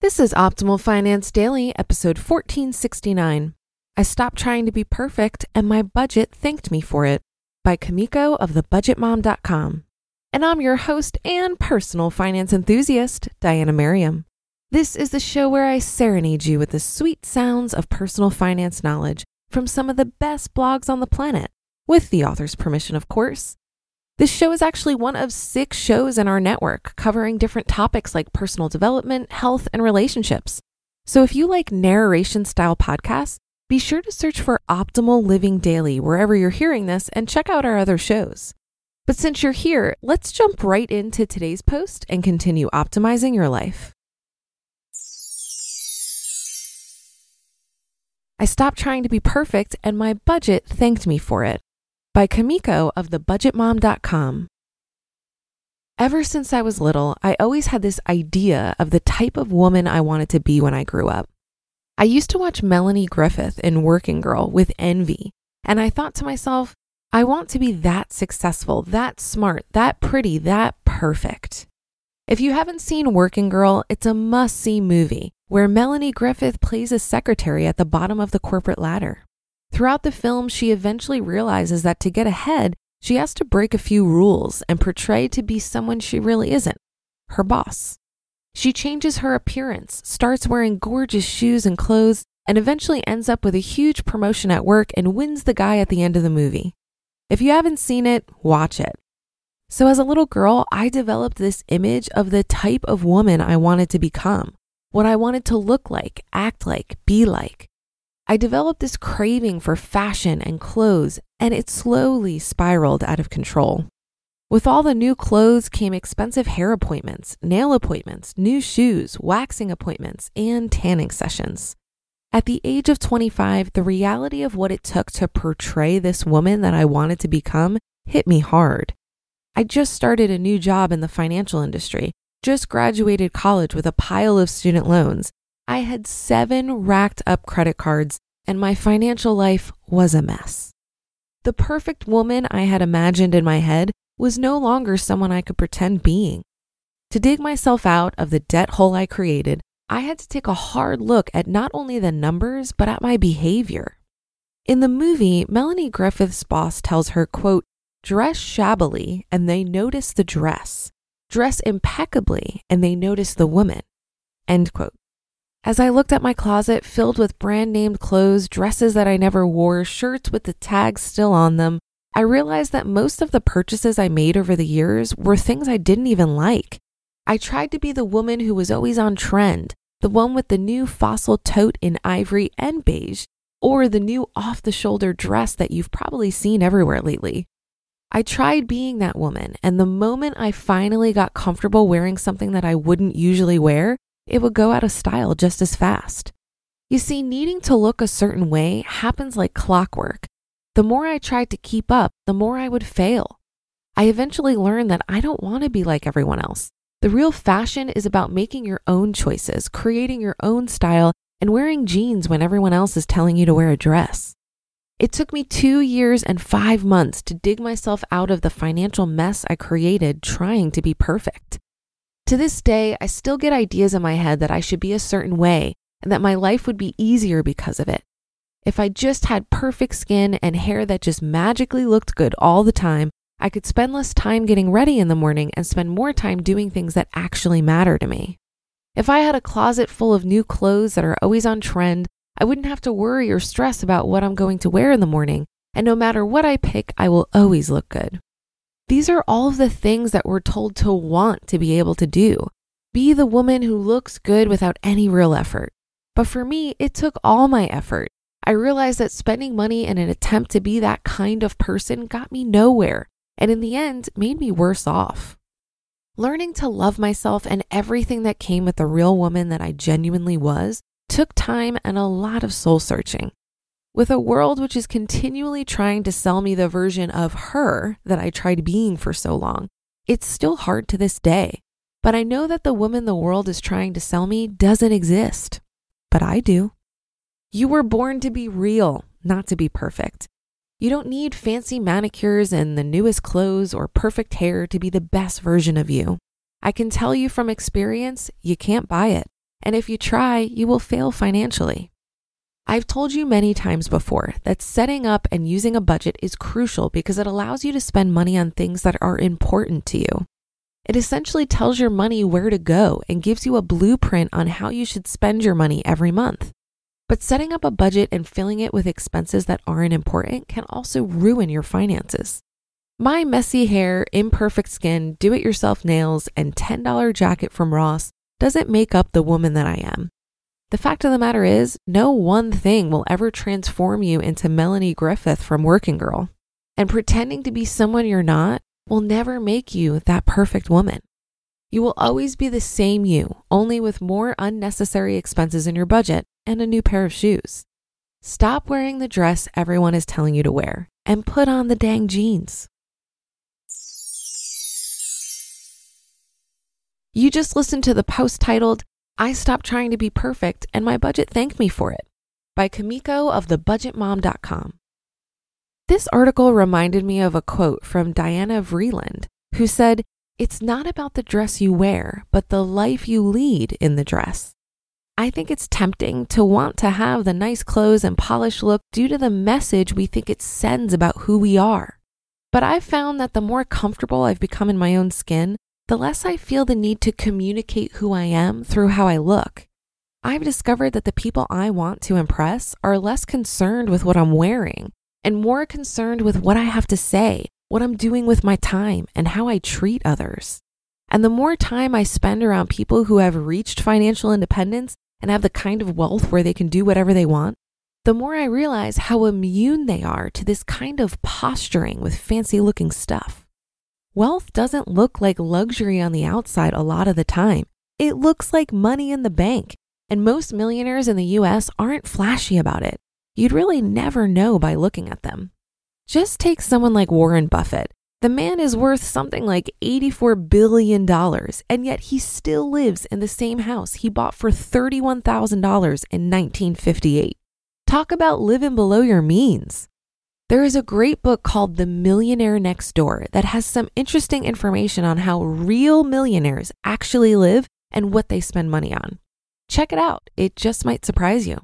This is Optimal Finance Daily, episode 1469. I stopped trying to be perfect and my budget thanked me for it by Kumiko of thebudgetmom.com. And I'm your host and personal finance enthusiast, Diana Merriam. This is the show where I serenade you with the sweet sounds of personal finance knowledge from some of the best blogs on the planet, with the author's permission, of course. This show is actually one of six shows in our network covering different topics like personal development, health, and relationships. So if you like narration style podcasts, be sure to search for Optimal Living Daily wherever you're hearing this and check out our other shows. But since you're here, let's jump right into today's post and continue optimizing your life. I stopped trying to be perfect and my budget thanked me for it by Kumiko of thebudgetmom.com. Ever since I was little, I always had this idea of the type of woman I wanted to be when I grew up. I used to watch Melanie Griffith in Working Girl with envy, and I thought to myself, I want to be that successful, that smart, that pretty, that perfect. If you haven't seen Working Girl, it's a must see movie where Melanie Griffith plays a secretary at the bottom of the corporate ladder. Throughout the film, she eventually realizes that to get ahead, she has to break a few rules and portray to be someone she really isn't her boss. She changes her appearance, starts wearing gorgeous shoes and clothes, and eventually ends up with a huge promotion at work and wins the guy at the end of the movie. If you haven't seen it, watch it. So, as a little girl, I developed this image of the type of woman I wanted to become, what I wanted to look like, act like, be like. I developed this craving for fashion and clothes, and it slowly spiraled out of control. With all the new clothes came expensive hair appointments, nail appointments, new shoes, waxing appointments, and tanning sessions. At the age of 25, the reality of what it took to portray this woman that I wanted to become hit me hard. I just started a new job in the financial industry, just graduated college with a pile of student loans, I had seven racked up credit cards, and my financial life was a mess. The perfect woman I had imagined in my head was no longer someone I could pretend being. To dig myself out of the debt hole I created, I had to take a hard look at not only the numbers, but at my behavior. In the movie, Melanie Griffith's boss tells her, quote, dress shabbily and they notice the dress. Dress impeccably and they notice the woman. End quote. As I looked at my closet filled with brand named clothes, dresses that I never wore, shirts with the tags still on them, I realized that most of the purchases I made over the years were things I didn't even like. I tried to be the woman who was always on trend, the one with the new fossil tote in ivory and beige, or the new off the shoulder dress that you've probably seen everywhere lately. I tried being that woman, and the moment I finally got comfortable wearing something that I wouldn't usually wear, it would go out of style just as fast. You see, needing to look a certain way happens like clockwork. The more I tried to keep up, the more I would fail. I eventually learned that I don't want to be like everyone else. The real fashion is about making your own choices, creating your own style, and wearing jeans when everyone else is telling you to wear a dress. It took me two years and five months to dig myself out of the financial mess I created trying to be perfect. To this day, I still get ideas in my head that I should be a certain way and that my life would be easier because of it. If I just had perfect skin and hair that just magically looked good all the time, I could spend less time getting ready in the morning and spend more time doing things that actually matter to me. If I had a closet full of new clothes that are always on trend, I wouldn't have to worry or stress about what I'm going to wear in the morning. And no matter what I pick, I will always look good. These are all of the things that we're told to want to be able to do. Be the woman who looks good without any real effort. But for me, it took all my effort. I realized that spending money in an attempt to be that kind of person got me nowhere, and in the end, made me worse off. Learning to love myself and everything that came with the real woman that I genuinely was took time and a lot of soul searching. With a world which is continually trying to sell me the version of her that I tried being for so long, it's still hard to this day. But I know that the woman the world is trying to sell me doesn't exist. But I do. You were born to be real, not to be perfect. You don't need fancy manicures and the newest clothes or perfect hair to be the best version of you. I can tell you from experience, you can't buy it. And if you try, you will fail financially. I've told you many times before that setting up and using a budget is crucial because it allows you to spend money on things that are important to you. It essentially tells your money where to go and gives you a blueprint on how you should spend your money every month. But setting up a budget and filling it with expenses that aren't important can also ruin your finances. My messy hair, imperfect skin, do it yourself nails, and $10 jacket from Ross doesn't make up the woman that I am. The fact of the matter is, no one thing will ever transform you into Melanie Griffith from Working Girl. And pretending to be someone you're not will never make you that perfect woman. You will always be the same you, only with more unnecessary expenses in your budget and a new pair of shoes. Stop wearing the dress everyone is telling you to wear and put on the dang jeans. You just listened to the post titled, I Stopped Trying to Be Perfect and My Budget Thanked Me for It by Kumiko of thebudgetmom.com. This article reminded me of a quote from Diana Vreeland, who said, It's not about the dress you wear, but the life you lead in the dress. I think it's tempting to want to have the nice clothes and polished look due to the message we think it sends about who we are. But I've found that the more comfortable I've become in my own skin, the less I feel the need to communicate who I am through how I look. I've discovered that the people I want to impress are less concerned with what I'm wearing and more concerned with what I have to say, what I'm doing with my time, and how I treat others. And the more time I spend around people who have reached financial independence and have the kind of wealth where they can do whatever they want, the more I realize how immune they are to this kind of posturing with fancy looking stuff. Wealth doesn't look like luxury on the outside a lot of the time. It looks like money in the bank. And most millionaires in the US aren't flashy about it. You'd really never know by looking at them. Just take someone like Warren Buffett. The man is worth something like $84 billion, and yet he still lives in the same house he bought for $31,000 in 1958. Talk about living below your means. There is a great book called The Millionaire Next Door that has some interesting information on how real millionaires actually live and what they spend money on. Check it out, it just might surprise you.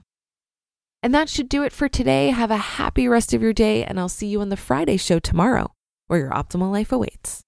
And that should do it for today. Have a happy rest of your day, and I'll see you on the Friday show tomorrow, where your optimal life awaits.